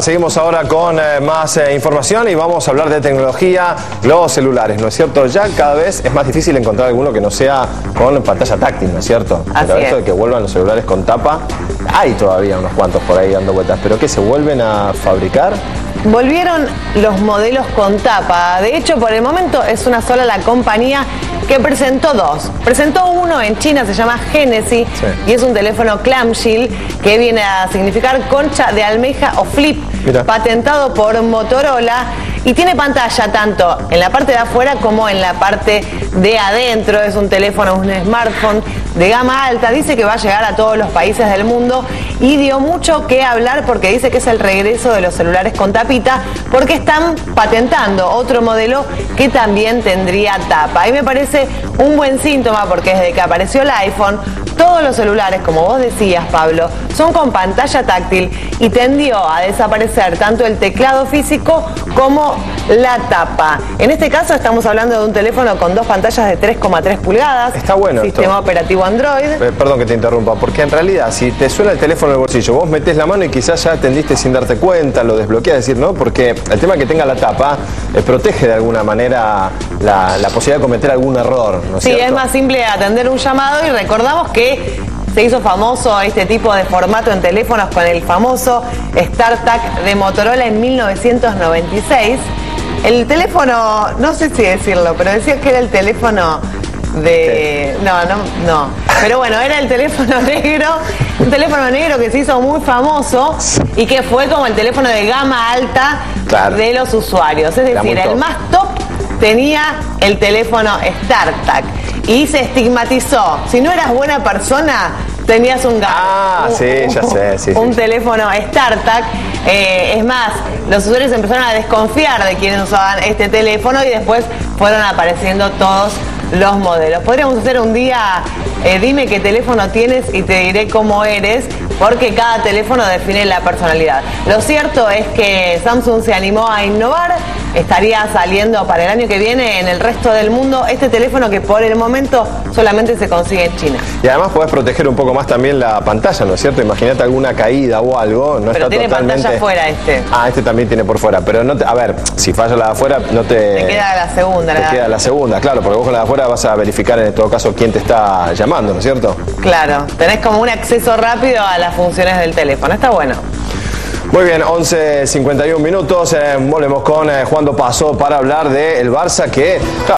Seguimos ahora con eh, más eh, información y vamos a hablar de tecnología, los celulares, ¿no es cierto? Ya cada vez es más difícil encontrar alguno que no sea con pantalla táctil, ¿no es cierto? Así pero esto es. de que vuelvan los celulares con tapa, hay todavía unos cuantos por ahí dando vueltas, pero que se vuelven a fabricar. Volvieron los modelos con tapa. De hecho, por el momento es una sola la compañía que presentó dos. Presentó uno en China, se llama Genesis, Sí. y es un teléfono clamshell que viene a significar concha de almeja o flip, Mira. patentado por Motorola. Y tiene pantalla tanto en la parte de afuera como en la parte de adentro. Es un teléfono, un smartphone de gama alta. Dice que va a llegar a todos los países del mundo y dio mucho que hablar porque dice que es el regreso de los celulares con tapita porque están patentando otro modelo que también tendría tapa. Y me parece un buen síntoma porque desde que apareció el iPhone, todos los celulares, como vos decías, Pablo, son con pantalla táctil y tendió a desaparecer tanto el teclado físico como la tapa. En este caso estamos hablando de un teléfono con dos pantallas de 3,3 pulgadas. Está bueno esto. Sistema operativo Android. Eh, perdón que te interrumpa, porque en realidad si te suena el teléfono en el bolsillo, vos metes la mano y quizás ya atendiste sin darte cuenta, lo desbloqueas, decir, ¿no? Porque el tema que tenga la tapa eh, protege de alguna manera la, la posibilidad de cometer algún error, ¿no es Sí, cierto? es más simple atender un llamado y recordamos que se hizo famoso este tipo de formato en teléfonos con el famoso StarTAC de Motorola en 1996. El teléfono, no sé si decirlo, pero decía que era el teléfono de... No, no, no. Pero bueno, era el teléfono negro, un teléfono negro que se hizo muy famoso y que fue como el teléfono de gama alta Claro. de los usuarios. Es decir, el más top tenía el teléfono StarTAC y se estigmatizó. Si no eras buena persona, tenías un gato. Ah, sí, ya sé, sí, Un sí. teléfono StarTAC. Eh, es más, los usuarios empezaron a desconfiar de quienes usaban este teléfono y después fueron apareciendo todos los modelos. Podríamos hacer un día, eh, dime qué teléfono tienes y te diré cómo eres, porque cada teléfono define la personalidad. Lo cierto es que Samsung se animó a innovar, estaría saliendo para el año que viene en el resto del mundo este teléfono que por el momento solamente se consigue en China. Y además podés proteger un poco más también la pantalla, ¿no es cierto? Imagínate alguna caída o algo, no Pero está tiene totalmente... pantalla afuera este. Ah, este también tiene por fuera, pero no te... a ver, si falla la de afuera, no te... Te queda la segunda, Te la- queda la segunda, claro, porque vos con la de afuera vas a verificar en todo caso quién te está llamando, ¿no es cierto? Claro, tenés como un acceso rápido a las funciones del teléfono. Está bueno. Muy bien, 11.51 minutos, eh, volvemos con eh, Juan Paso para hablar del Barça que, claro,